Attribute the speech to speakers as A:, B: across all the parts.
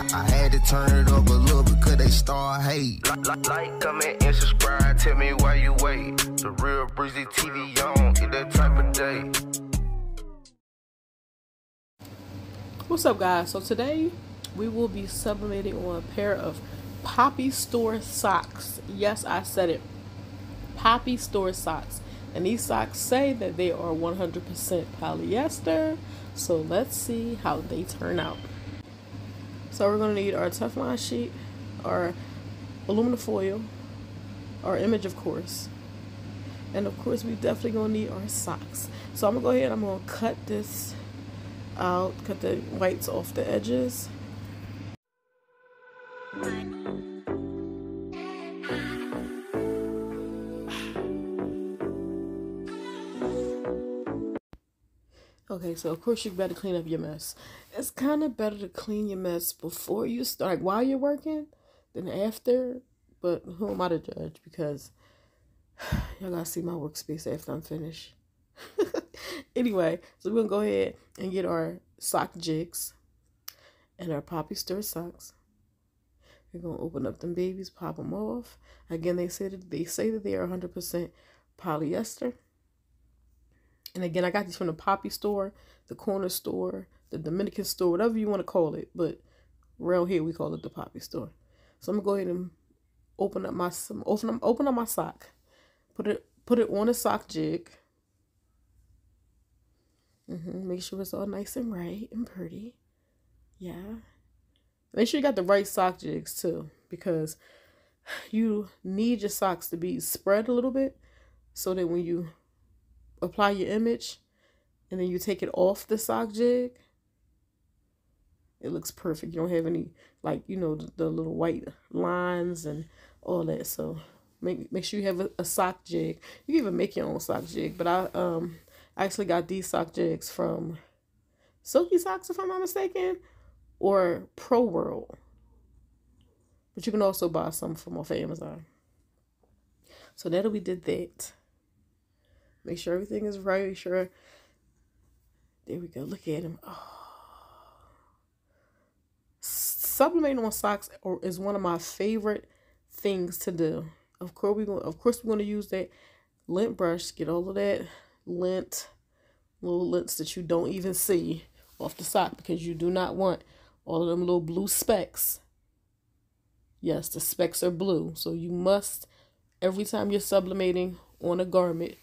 A: I, I had to turn it up a little because they start hate.
B: Like, like, like, comment, and subscribe. Tell me why you wait. The real Breezee TV on. It's that type of day.
C: What's up, guys? So today we will be sublimating on a pair of Poppy Store socks. Yes, I said it. Poppy Store socks. And these socks say that they are 100% polyester. So let's see how they turn out. So we're going to need our Teflon sheet, our aluminum foil, our image of course, and of course we definitely going to need our socks. So I'm going to go ahead and I'm going to cut this out, cut the whites off the edges. Okay, so of course you better clean up your mess. It's kind of better to clean your mess before you start, while you're working, than after. But who am I to judge? Because y'all gotta see my workspace after I'm finished. anyway, so we're gonna go ahead and get our sock jigs and our poppy store socks. We're gonna open up them babies, pop them off. Again, they say that they say that they are 100% polyester. And again, I got these from the Poppy store, the corner store, the Dominican store, whatever you want to call it. But around here, we call it the Poppy store. So I'm gonna go ahead and open up my open up, open up my sock, put it put it on a sock jig. Mm -hmm. Make sure it's all nice and right and pretty. Yeah. Make sure you got the right sock jigs too, because you need your socks to be spread a little bit so that when you apply your image and then you take it off the sock jig, it looks perfect. You don't have any, like, you know, the, the little white lines and all that. So make make sure you have a, a, sock jig. You can even make your own sock jig. But I um I actually got these sock jigs from Silky Socks, if I'm not mistaken, or Pro World. But you can also buy some from off of Amazon. So now that we did that. Make sure everything is right. Make sure. There we go. Look at him. Oh. Sublimating on socks is one of my favorite things to do. Of course, going. Of course, we're going to use that lint brush. Get all of that lint, little lints that you don't even see off the sock because you do not want all of them little blue specks. Yes, the specks are blue, so you must every time you're sublimating on a garment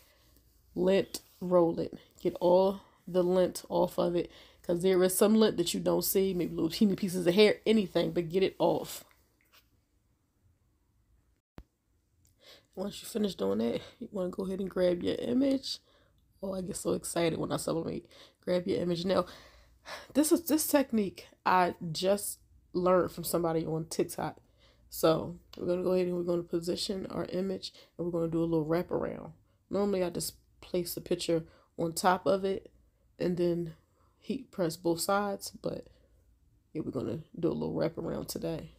C: lint roll it. Get all the lint off of it because there is some lint that you don't see, maybe little teeny pieces of hair, anything, but get it off. Once you finish doing that, you want to go ahead and grab your image. Oh, I get so excited when I sublimate. Grab your image. Now, this is this technique I just learned from somebody on TikTok. So we're gonna go ahead and we're gonna position our image and we're gonna do a little wraparound. Normally I just place the picture on top of it and then heat press both sides. But yeah, we're to do a little wrap around today.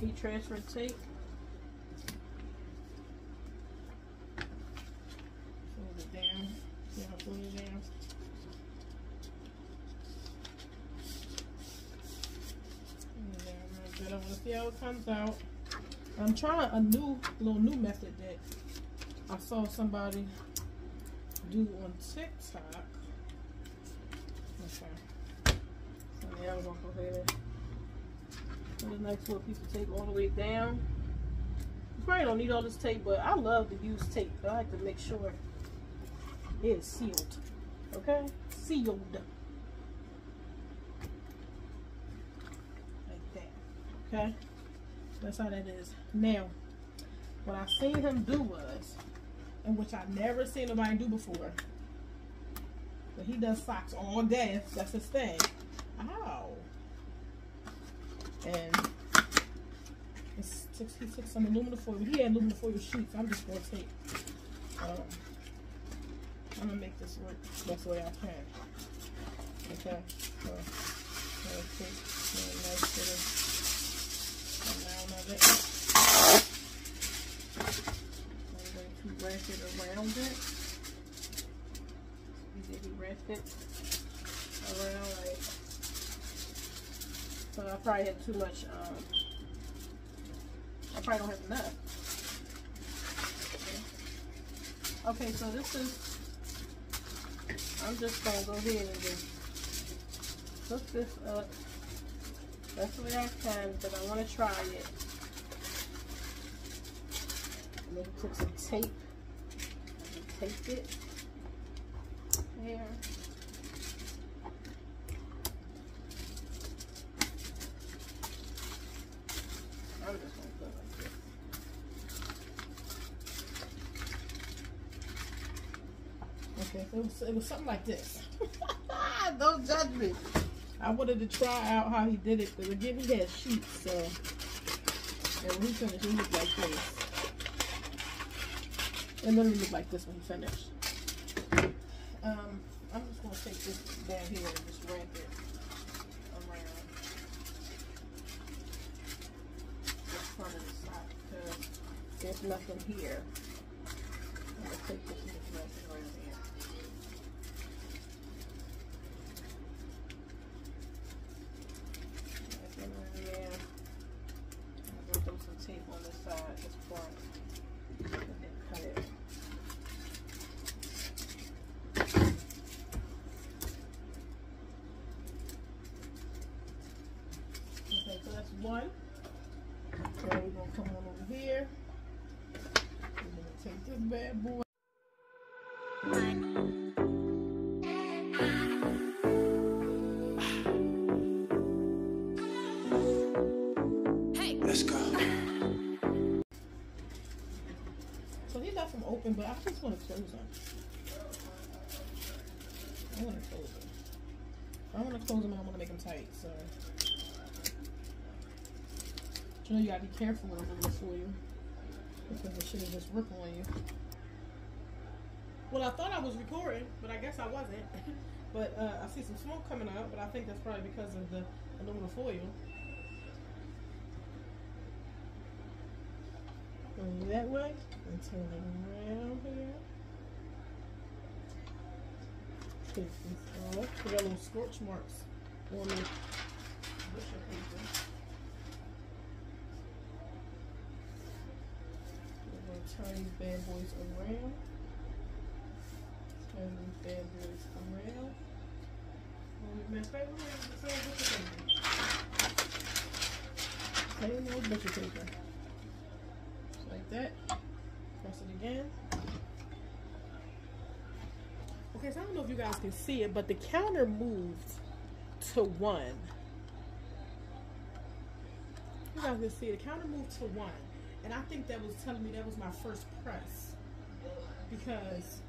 C: Heat transfer tape. Fold it down. How fold it down. I'm want to see how it comes out. I'm trying a new little new method that I saw somebody do on TikTok. Okay. So yeah, we're gonna go ahead put a nice little piece of tape all the way down. You probably don't need all this tape, but I love to use tape. I like to make sure it is sealed. Okay? Sealed. Like that. Okay? That's how that is. Now, what I seen him do was and which I never seen nobody do before. But he does socks all day. That's his thing. Ow. And it's, he took some aluminum foil. He had aluminum foil sheets. I'm just going to take. Um, I'm going to make this work best way I can. Okay. So, I'm take a nice little amount of it. I'm going to wrap it around it. Maybe wrap it around like so I probably had too much um I probably don't have enough. Okay, so this is I'm just gonna go ahead and just hook this up best way I can but I wanna try it. Maybe put some tape. Tape it there. I'm just gonna go like this. Okay, so it was, it was something like this. Don't judge me. I wanted to try out how he did it because again he had sheets, so and when he finished, he looked like this. And then he looked like this when he finished. Um, I'm just gonna take this down here and just wrap it around the front of the sock because there's nothing here. I'm gonna take this and just wrap it around here. Wrap it around there. I'm gonna throw some tape on this and cut it. Okay, so that's one. So we're gonna come on over here. We're gonna take this bad boy.
A: Let's go.
C: Open, but I just want to close them. I want to close them. I want to close them and I want to make them tight. So, you know, you gotta be careful with aluminum foil because the shit is just rip on you. Well, I thought I was recording, but I guess I wasn't. but uh, I see some smoke coming out, but I think that's probably because of the aluminum foil. Go that way and turn it around here. Take this off. We got little scorch marks on the. We're gonna turn these bad boys around. Turn these bad boys around. Same old butcher paper that. Press it again. Okay, so I don't know if you guys can see it, but the counter moved to one. You guys can see it. The counter moved to one. And I think that was telling me that was my first press. Because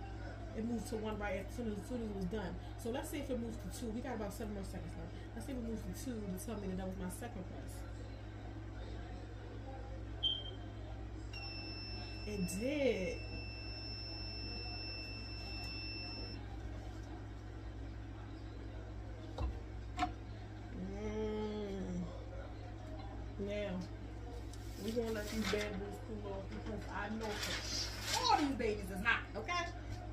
C: it moved to one right as soon as, as soon as it was done. So let's see if it moves to two. We got about seven more seconds left. Let's see if it moves to two to tell me that that was my second press. It did. Mm. Now, we're gonna let these bad boys cool off because I know all these babies is hot, okay?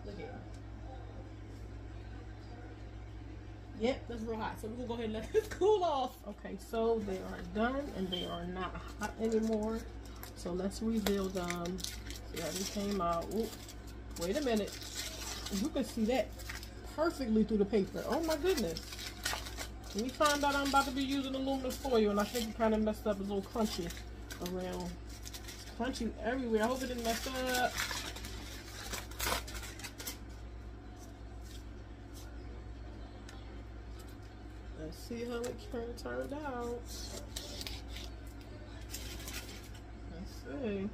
C: Look at them. Yep, that's real hot. So we're gonna go ahead and let this cool off. Okay, so they are done and they are not hot anymore. So let's reveal them. Came out. Ooh, wait a minute. You can see that perfectly through the paper. Oh my goodness. Let me find out I'm about to be using aluminum foil and I think it kind of messed up. It's a little crunchy around. Crunchy everywhere. I hope it didn't mess up. Let's see how it turned out. Let's see.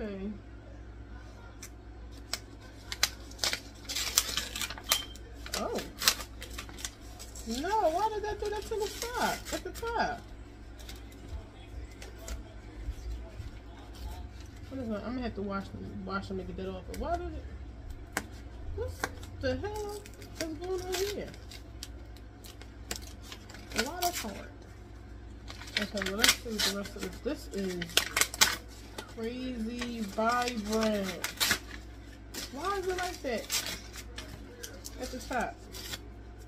C: Mmm. Oh. No, why did that do that to the top? At the top. What is that? I'm gonna have to wash them, wash them and get that off. But why did it? What the hell is going on here? A lot of hard. Okay, well let's do the rest of this. This is crazy vibrant. Why is it like that? At the top.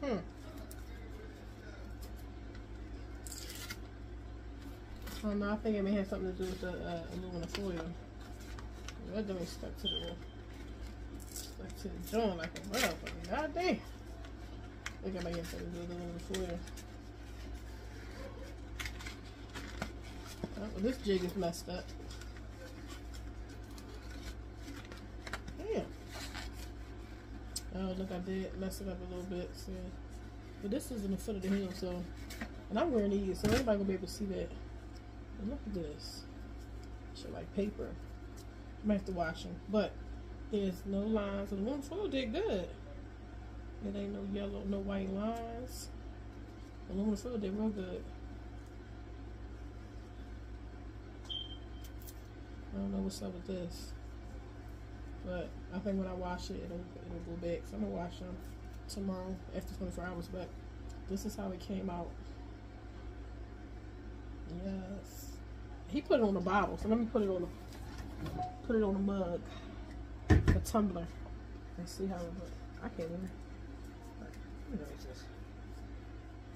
C: Hmm. I don't know. I think it may have something to do with the uh, aluminum foil. That don't stuck to the stuck to the joint like a motherfucker. God damn. I think I may have something to do with the aluminum foil. Oh, well, this jig is messed up. Damn. Oh, look, I did mess it up a little bit. But this is in the foot of the heel, so, and I'm wearing these, so anybody gonna be able to see that. And look at this. Shit like paper. I might have to wash them, but there's no lines. And the one foil did good. It ain't no yellow, no white lines. The aluminum foil did real good. I don't know what's up with this. But I think when I wash it, it'll, it'll go back. So I'm going to wash them tomorrow after 24 hours. But this is how it came out. Yes. He put it on the bottle. So let me put it on a, put it on a mug. A tumbler. And see how it looks. I can't even.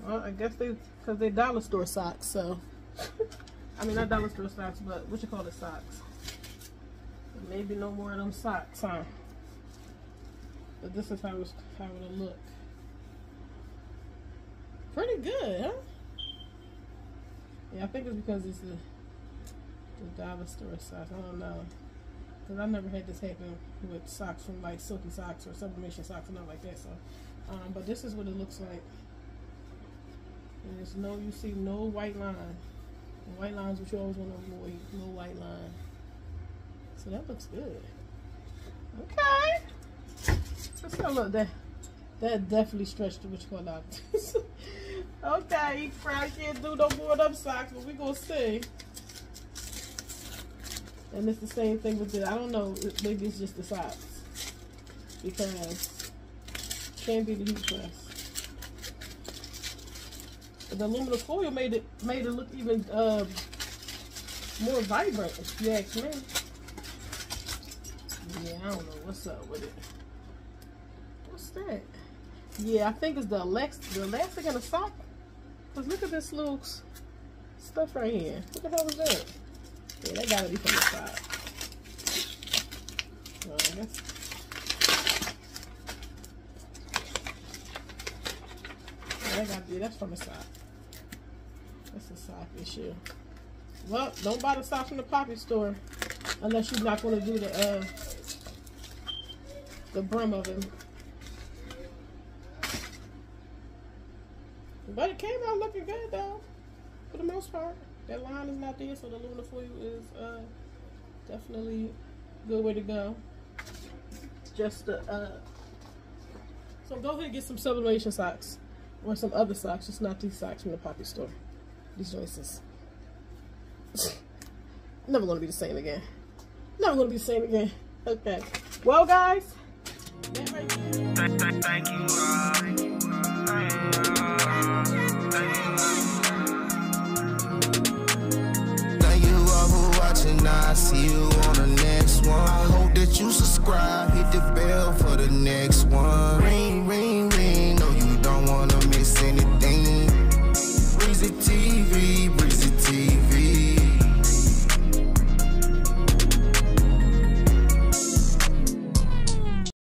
C: Well, I guess they, because they're dollar store socks, so. I mean, not dollar store socks, but what you call it, socks. Maybe no more of them socks, huh? But this is how, it's, how it'll look. Pretty good, huh? Yeah, I think it's because it's the, the dollar store socks. I don't know. Because I never had this happen with socks from like Silky Socks or Sublimation Socks or nothing like that. So, um, but this is what it looks like. And there's no, you see no white line. The white lines, which you always want to avoid, no white line. So that looks good. Okay. Let's go look. That that definitely stretched the which one out. okay, you probably can't do no of them socks, but we gonna see. And it's the same thing with the I don't know, maybe it's just the socks. Because can't be the heat press. The aluminum foil made it made it look even uh, more vibrant, if you ask me. Yeah, I don't know what's up with it. What's that? Yeah, I think it's the Alex the elastic in the sock. Cause look at this little stuff right here. What the hell is that? Yeah, that gotta be from the side. Well, I guess. Gotta be that's from the side. That's a sock issue. Well, don't buy the socks from the poppy store unless you're not gonna do the uh the brim of him. But it came out looking good though, for the most part. That line is not there, so the aluminum foil is uh, definitely a good way to go. Just the, uh, so go ahead and get some sublimation socks or some other socks, just not these socks from the poppy store. These choices. Never gonna be the same again. Never gonna be the same again. Okay. Well, guys.
B: Thank, you, uh, thank you,
A: you all for watching. I see you on the next one. I hope that you subscribe, hit the bell for the next.